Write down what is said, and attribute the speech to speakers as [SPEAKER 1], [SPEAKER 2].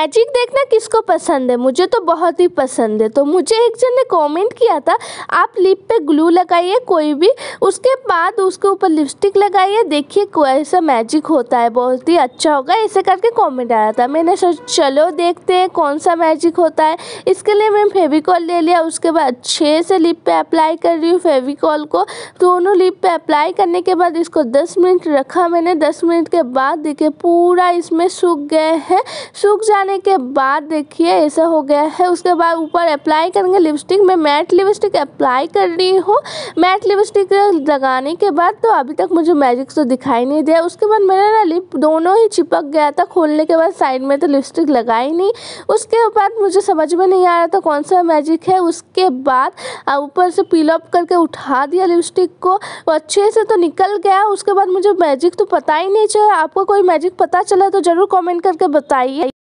[SPEAKER 1] Magic देखना किसको पसंद है? मुझे तो बहुत ही पसंद है। तो मुझे एक जन ने कमेंट किया था, आप लिप पे ग्लू लगाइए, कोई भी, उसके बाद उसके ऊपर लिपस्टिक लगाइए, देखिए कैसा मैजिक होता है। बहुत ही अच्छा होगा, ऐसे करके कमेंट आया था। मैंने सोच, चलो देखते हैं कौन सा मैजिक होता है। इसके लिए मैं फेविकॉल ले लिया, उसके बाद अच्छे से लिप पे अप्लाई कर रही हूँ फेविकॉल को। दोनों लिप पे अप्लाई करने के बाद इसको दस मिनट रखा मैंने। दस मिनट के बाद देखिए पूरा इसमें सूख गए हैं। सूख जाने लगाने के बाद देखिए, ऐसा हो गया है। उसके बाद ऊपर अप्लाई करेंगे लिपस्टिक मैं। मैट लिपस्टिक अप्लाई कर रही हूँ। मैट लिपस्टिक लगाने के बाद तो अभी तक मुझे मैजिक तो दिखाई नहीं दिया। उसके बाद मेरा ना लिप दोनों ही चिपक गया था। खोलने के बाद साइड में तो लिपस्टिक लगाई नहीं। उसके बाद मुझे समझ में नहीं आ रहा था कौन सा मैजिक है। उसके बाद ऊपर से पील अप करके उठा दिया लिपस्टिक को। अच्छे से तो निकल गया। उसके बाद मुझे मैजिक तो पता ही नहीं चला। आपको कोई मैजिक पता चला तो ज़रूर कमेंट करके बताइए।